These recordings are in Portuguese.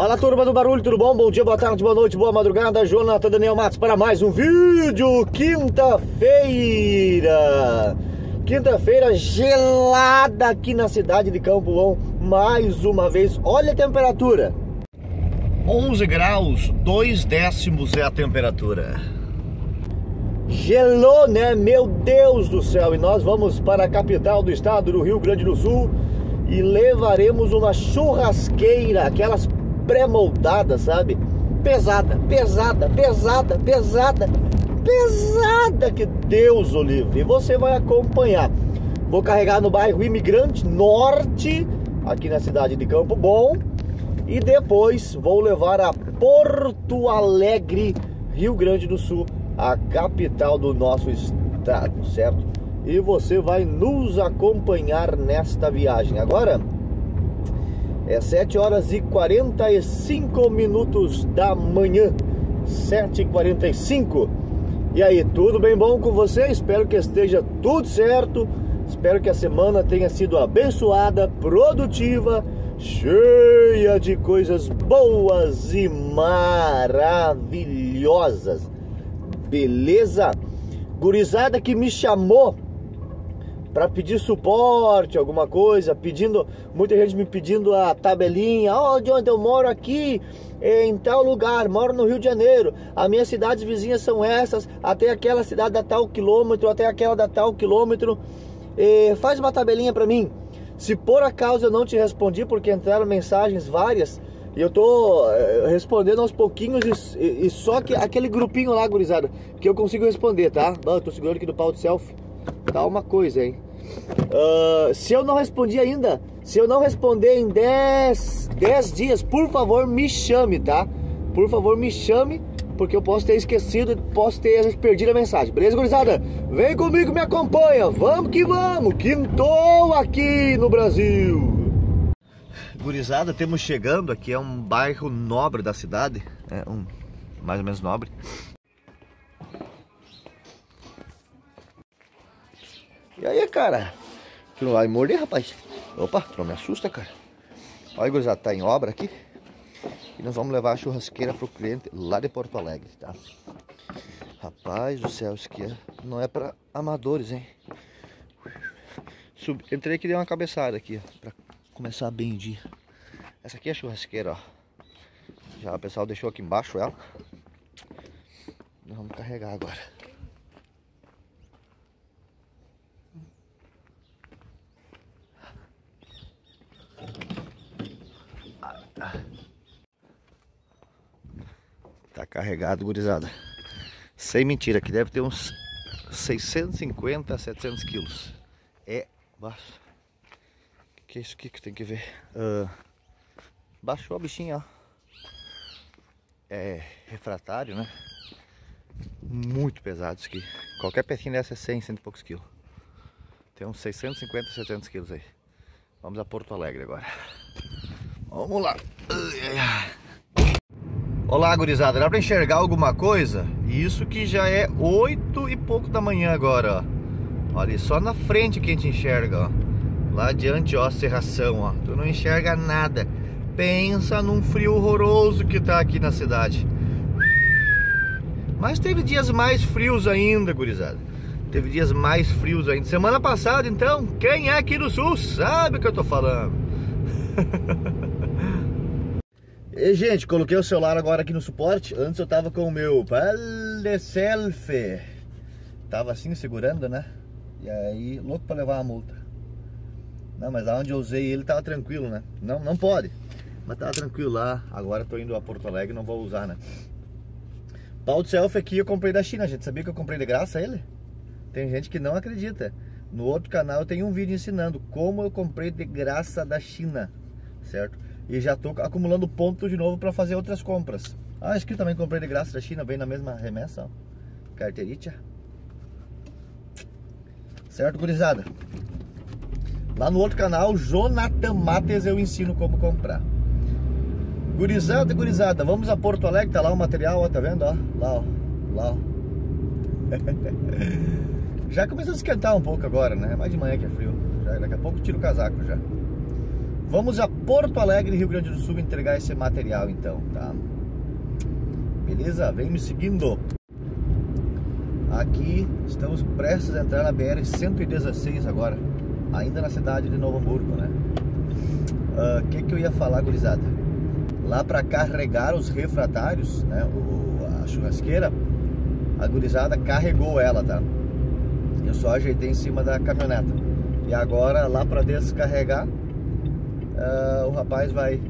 Fala turma do barulho, tudo bom? Bom dia, boa tarde, boa noite, boa madrugada. Jonathan Daniel Matos para mais um vídeo. Quinta-feira. Quinta-feira gelada aqui na cidade de Campo Bom. Mais uma vez, olha a temperatura. 11 graus, 2 décimos é a temperatura. Gelou, né? Meu Deus do céu. E nós vamos para a capital do estado do Rio Grande do Sul e levaremos uma churrasqueira, aquelas pré-moldada, sabe? Pesada, pesada, pesada, pesada, pesada, que Deus o livre. E você vai acompanhar. Vou carregar no bairro Imigrante Norte, aqui na cidade de Campo Bom. E depois vou levar a Porto Alegre, Rio Grande do Sul, a capital do nosso estado, certo? E você vai nos acompanhar nesta viagem. Agora, é 7 horas e 45 minutos da manhã. 7h45. E aí, tudo bem bom com você? Espero que esteja tudo certo. Espero que a semana tenha sido abençoada, produtiva, cheia de coisas boas e maravilhosas. Beleza? Gurizada que me chamou para pedir suporte, alguma coisa, pedindo, muita gente me pedindo a tabelinha, ó, oh, de onde eu moro aqui, em tal lugar, moro no Rio de Janeiro, as minhas cidades vizinhas são essas, até aquela cidade da tal quilômetro, até aquela da tal quilômetro, e faz uma tabelinha para mim. Se por acaso eu não te respondi, porque entraram mensagens várias, e eu tô eh, respondendo aos pouquinhos e, e, só que aquele grupinho lá, gurizada, que eu consigo responder, tá? Eu tô segurando aqui do pau de selfie. Tá uma coisa, hein? Uh, se eu não respondi ainda, se eu não responder em 10, 10 dias, por favor me chame, tá? Por favor me chame, porque eu posso ter esquecido, posso ter perdido a mensagem. Beleza, gurizada? Vem comigo, me acompanha. Vamos que vamos. Quintou aqui no Brasil. Gurizada, temos chegando aqui, é um bairro nobre da cidade, é um mais ou menos nobre. E aí, cara? Tu não vai morder, rapaz? Opa, tu não me assusta, cara. Olha, gurizada, tá em obra aqui. E nós vamos levar a churrasqueira pro cliente lá de Porto Alegre, tá? Rapaz do céu, isso aqui é, não é pra amadores, hein? Sub... Entrei aqui e dei uma cabeçada aqui, ó, pra começar bem o dia. Essa aqui é a churrasqueira, ó. Já o pessoal deixou aqui embaixo ela. Nós vamos carregar agora. Tá carregado, gurizada. Sem mentira, aqui deve ter uns 650 a 700 quilos. É baixo. Que é isso aqui que tem que ver? Uh, baixou a bichinha, ó. É refratário, né? Muito pesado isso aqui. Qualquer pecinha dessa é 100, 100 e poucos quilos. Tem uns 650, 700 quilos aí. Vamos a Porto Alegre agora. Vamos lá. Olá, gurizada. Dá pra enxergar alguma coisa? Isso que já é oito e pouco da manhã agora, ó. Olha, só na frente que a gente enxerga, ó. Lá adiante, ó, a serração, ó. Tu não enxerga nada. Pensa num frio horroroso que tá aqui na cidade. Mas teve dias mais frios ainda, gurizada. Teve dias mais frios ainda. Semana passada, então, quem é aqui do sul sabe o que eu tô falando. e, gente, coloquei o celular agora aqui no suporte. Antes eu tava com o meu selfie. Tava assim, segurando, né? E aí, louco pra levar a multa. Não, mas aonde eu usei ele tava tranquilo, né? Não, não pode. Mas tava tranquilo lá. Agora tô indo a Porto Alegre não vou usar, né? Pau de selfie aqui eu comprei da China, gente. Sabia que eu comprei de graça ele? Tem gente que não acredita. No outro canal eu tenho um vídeo ensinando como eu comprei de graça da China, certo? E já tô acumulando pontos de novo para fazer outras compras. Ah, acho que também comprei de graça da China, vem na mesma remessa, ó. Certo, gurizada? Lá no outro canal, Jonathan Mates, eu ensino como comprar. Gurizada, gurizada, vamos a Porto Alegre, tá lá o material, ó, tá vendo, ó? Lá, ó. Lá, ó. Já começou a esquentar um pouco agora, né? Mais de manhã que é frio. Já, daqui a pouco tiro o casaco já. Vamos a Porto Alegre, Rio Grande do Sul, entregar esse material então, tá? Beleza? Vem me seguindo. Aqui estamos prestes a entrar na BR-116 agora, ainda na cidade de Novo Hamburgo, né? O uh, ah, que que eu ia falar, gurizada? Lá para carregar os refratários, né? O, a churrasqueira, a gurizada carregou ela, tá? Eu só ajeitei em cima da caminhoneta. E agora lá para descarregar uh, o rapaz vai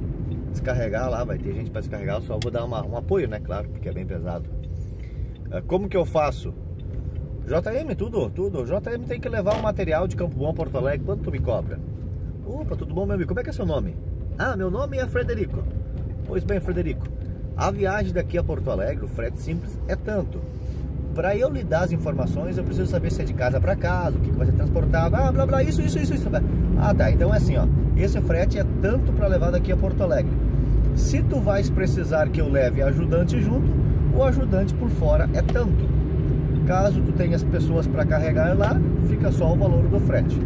descarregar lá, vai ter gente para descarregar, eu só vou dar uma, um apoio, né? Claro, porque é bem pesado. Uh, como que eu faço? JM, tudo, tudo. JM tem que levar o material de Campo Bom Porto Alegre. Quanto tu me cobra? Opa, tudo bom, meu amigo? Como é que é seu nome? Ah, meu nome é Frederico. Pois bem, Frederico. A viagem daqui a Porto Alegre, o frete simples, é tanto. Para eu lhe dar as informações, eu preciso saber se é de casa para casa, o que vai ser transportado, ah, blá, blá, isso, isso, isso, isso. Ah, tá. Então é assim, ó. Esse frete é tanto para levar daqui a Porto Alegre. Se tu vais precisar que eu leve ajudante junto, o ajudante por fora é tanto. Caso tu tenhas pessoas para carregar lá, fica só o valor do frete.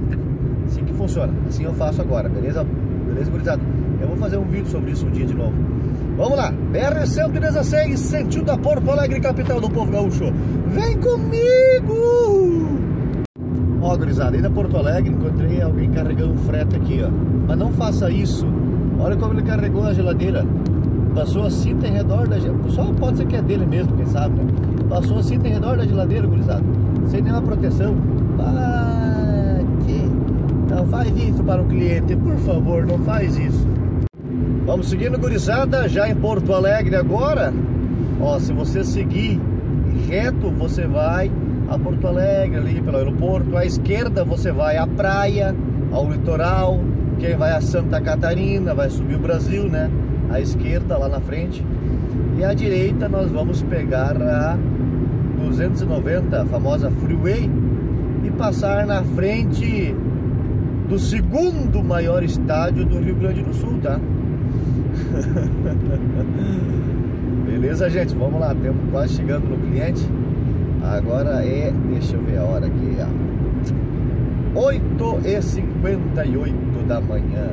Assim que funciona. Assim eu faço agora, beleza? Beleza, gurizada? Eu vou fazer um vídeo sobre isso um dia de novo. Vamos lá, BR-116, sentido da Porto Alegre, capital do povo gaúcho. Vem comigo! Ó, gurizada, aí na Porto Alegre encontrei alguém carregando um frete aqui, ó. Mas não faça isso. Olha como ele carregou a geladeira. Passou a cinta em redor da geladeira. Só pode ser que é dele mesmo, quem sabe, né? Passou a cinta em redor da geladeira, gurizada. Sem nenhuma proteção. Bate. Não faz isso para o cliente, por favor, não faz isso. Vamos seguindo, gurizada, já em Porto Alegre agora. Ó, se você seguir reto, você vai a Porto Alegre, ali pelo aeroporto. À esquerda você vai à praia, ao litoral. Quem vai a Santa Catarina vai subir o Brasil, né? À esquerda, lá na frente. E à direita nós vamos pegar a 290, a famosa Freeway, e passar na frente do segundo maior estádio do Rio Grande do Sul, tá? Beleza, gente? Vamos lá, estamos quase chegando no cliente. Agora é, deixa eu ver a hora aqui, ó. 8h58 da manhã.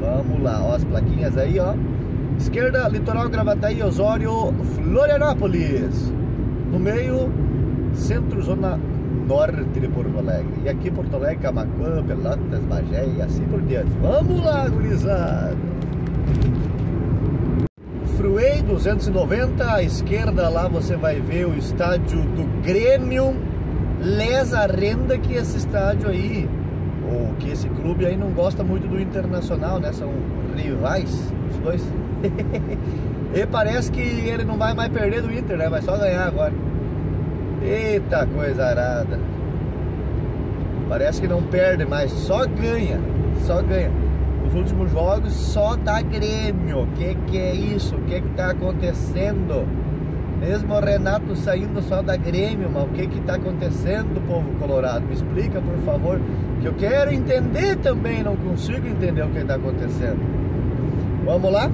Vamos lá, ó, as plaquinhas aí, ó. Esquerda, Litoral Gravataí, Osório, Florianópolis. No meio, Centro, Zona Norte de Porto Alegre. E aqui Porto Alegre, Camacuã, Pelotas, Magé e assim por diante. Vamos lá, gurizada! Freeway 290, à esquerda lá você vai ver o estádio do Grêmio Lesa Renda, que esse estádio aí, ou que esse clube aí não gosta muito do Internacional, né? São rivais, os dois. e parece que ele não vai mais perder do Inter, né? Vai só ganhar agora. Eita coisa arada. Parece que não perde, mas só ganha, só ganha os últimos jogos só dá Grêmio. O que, que é isso? O que está acontecendo? Mesmo o Renato saindo só da Grêmio, mas o que está acontecendo, povo colorado? Me explica, por favor, que eu quero entender também, não consigo entender o que está acontecendo. Vamos lá?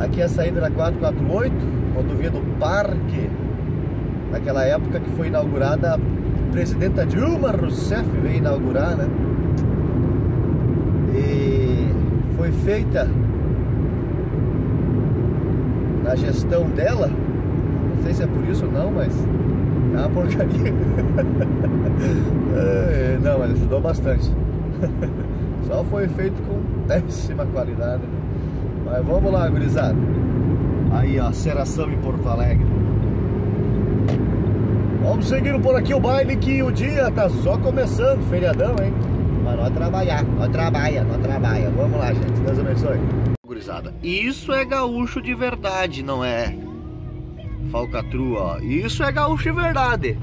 Aqui é a saída da 448, rodovia do Parque. Naquela época que foi inaugurada, a presidenta Dilma Rousseff veio inaugurar, né? E foi feita na gestão dela, não sei se é por isso ou não, mas é uma porcaria. é, não, mas ajudou bastante. Só foi feito com péssima qualidade. Né? Mas vamos lá, gurizada. Aí, ó, Seração em Porto Alegre. Vamos seguindo por aqui o baile que o dia tá só começando, feriadão, hein? Mas nós trabalhar, nós trabalha, nós trabalha. Vamos lá, gente. Deus abençoe. Gurizada, isso é gaúcho de verdade, não é falcatrua, ó. Isso é gaúcho de verdade.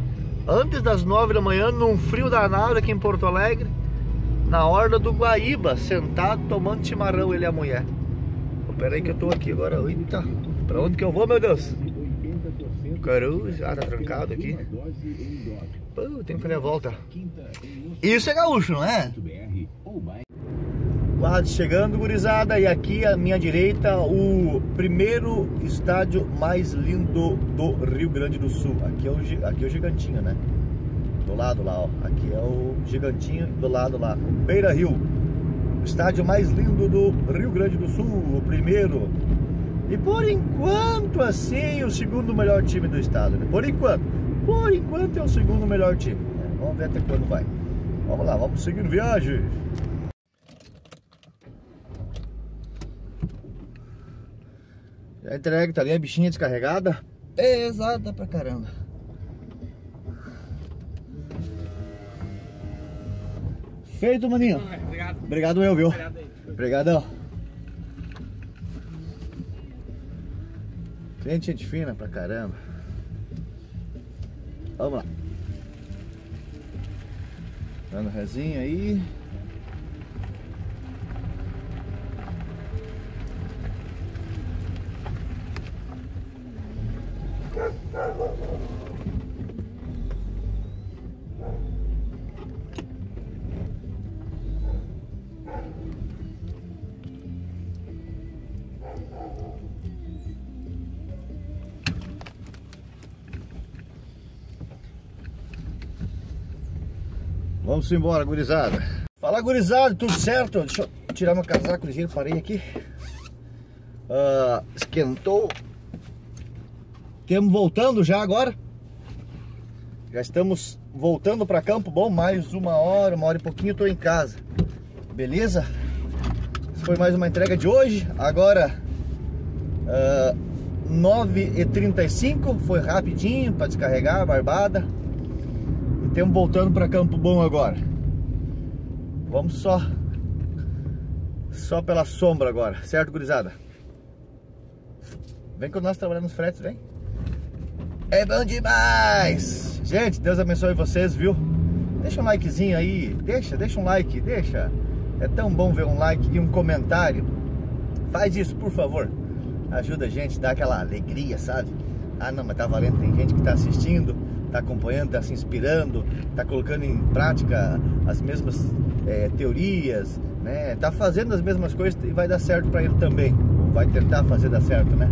Antes das nove da manhã, num frio danado aqui em Porto Alegre, na horda do Guaíba, sentado tomando chimarrão, ele e a mulher. Oh, pera aí que eu tô aqui agora. Eita, pra onde que eu vou, meu Deus? Caru, já tá trancado aqui. Pô, tem que fazer a volta. Isso é gaúcho, não é? Quase chegando, gurizada. E aqui à minha direita, o primeiro estádio mais lindo do Rio Grande do Sul. Aqui é o, aqui é o Gigantinho, né? Do lado lá, ó. Aqui é o Gigantinho, do lado lá. Beira Rio. estádio mais lindo do Rio Grande do Sul, o primeiro. E por enquanto, assim, o segundo melhor time do estado. Né? Por enquanto, por enquanto é o segundo melhor time. Né? Vamos ver até quando vai. Vamos lá, vamos seguindo viagem. Já entregue, tá ali a bichinha descarregada. Pesada pra caramba. Feito, maninho. Obrigado. Obrigado eu, viu? Obrigado aí. Obrigadão. Cliente gente fina pra caramba. Vamos lá. Dando rezinho aí. Vamos embora, gurizada. Fala, gurizada, tudo certo? Deixa eu tirar meu casaco ligeiro, parei aqui. Ah, esquentou. Estamos voltando já agora. Já estamos voltando para Campo Bom, mais uma hora, uma hora e pouquinho, estou em casa. Beleza? Foi mais uma entrega de hoje. Agora, uh, 9h35, foi rapidinho para descarregar a barbada. Estamos voltando para Campo Bom agora. Vamos só só pela sombra agora, certo, gurizada? Vem com nós trabalhando nos fretes, vem. É bom demais! Gente, Deus abençoe vocês, viu? Deixa um likezinho aí, deixa, deixa um like, deixa. É tão bom ver um like e um comentário. Faz isso, por favor. Ajuda a gente, dá aquela alegria, sabe? Ah, não, mas tá valendo. Tem gente que tá assistindo, tá acompanhando, tá se inspirando, tá colocando em prática as mesmas é, teorias, né? Tá fazendo as mesmas coisas e vai dar certo para ele também. Vai tentar fazer dar certo, né?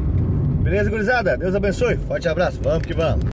Beleza, gurizada? Deus abençoe. Forte abraço. Vamos que vamos.